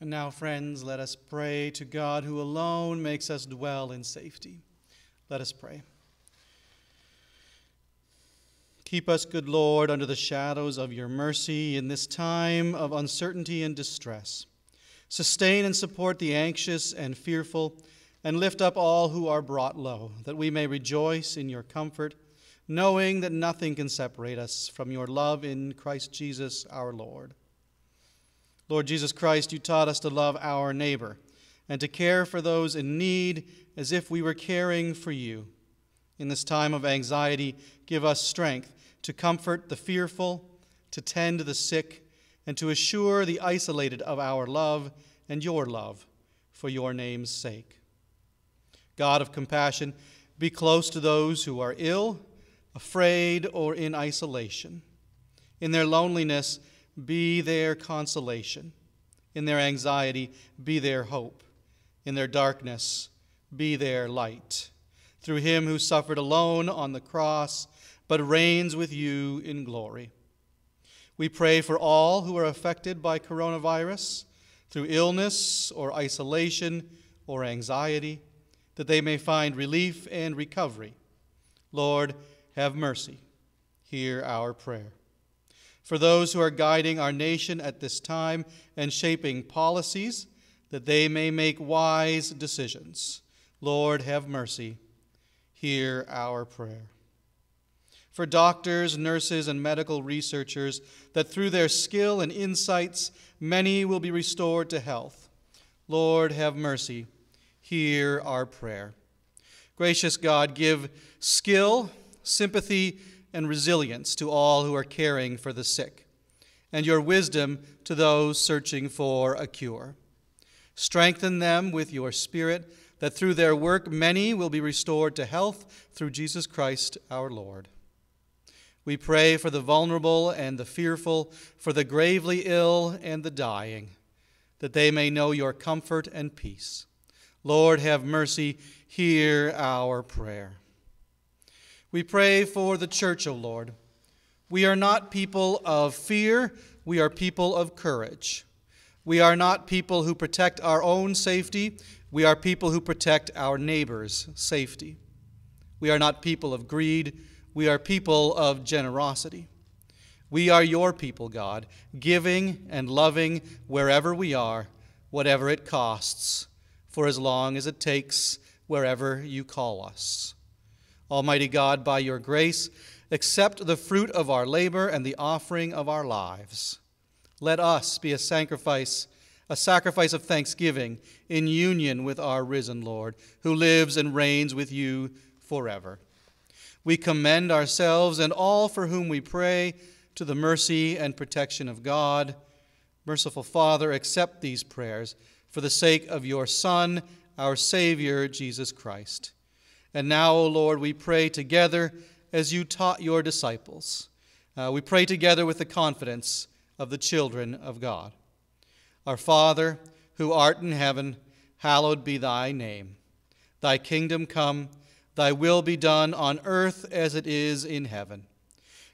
And now, friends, let us pray to God who alone makes us dwell in safety. Let us pray. Keep us, good Lord, under the shadows of your mercy in this time of uncertainty and distress. Sustain and support the anxious and fearful, and lift up all who are brought low, that we may rejoice in your comfort, knowing that nothing can separate us from your love in Christ Jesus our Lord. Lord Jesus Christ, you taught us to love our neighbor and to care for those in need as if we were caring for you. In this time of anxiety, give us strength to comfort the fearful, to tend the sick, and to assure the isolated of our love and your love for your name's sake. God of compassion, be close to those who are ill, afraid, or in isolation. In their loneliness, be their consolation. In their anxiety, be their hope. In their darkness, be their light. Through him who suffered alone on the cross, but reigns with you in glory. We pray for all who are affected by coronavirus through illness or isolation or anxiety, that they may find relief and recovery. Lord, have mercy. Hear our prayer for those who are guiding our nation at this time and shaping policies that they may make wise decisions. Lord, have mercy. Hear our prayer. For doctors, nurses, and medical researchers, that through their skill and insights, many will be restored to health. Lord, have mercy. Hear our prayer. Gracious God, give skill, sympathy, and resilience to all who are caring for the sick, and your wisdom to those searching for a cure. Strengthen them with your Spirit, that through their work many will be restored to health through Jesus Christ our Lord. We pray for the vulnerable and the fearful, for the gravely ill and the dying, that they may know your comfort and peace. Lord, have mercy. Hear our prayer. We pray for the church, O Lord. We are not people of fear, we are people of courage. We are not people who protect our own safety, we are people who protect our neighbor's safety. We are not people of greed, we are people of generosity. We are your people, God, giving and loving wherever we are, whatever it costs, for as long as it takes, wherever you call us. Almighty God, by your grace, accept the fruit of our labor and the offering of our lives. Let us be a sacrifice, a sacrifice of thanksgiving in union with our risen Lord, who lives and reigns with you forever. We commend ourselves and all for whom we pray to the mercy and protection of God. Merciful Father, accept these prayers for the sake of your Son, our Savior, Jesus Christ. And now, O Lord, we pray together as you taught your disciples. Uh, we pray together with the confidence of the children of God. Our Father, who art in heaven, hallowed be thy name. Thy kingdom come, thy will be done on earth as it is in heaven.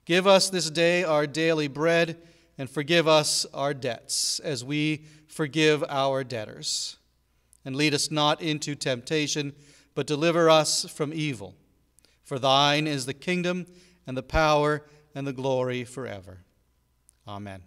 Give us this day our daily bread, and forgive us our debts as we forgive our debtors. And lead us not into temptation but deliver us from evil. For thine is the kingdom and the power and the glory forever. Amen.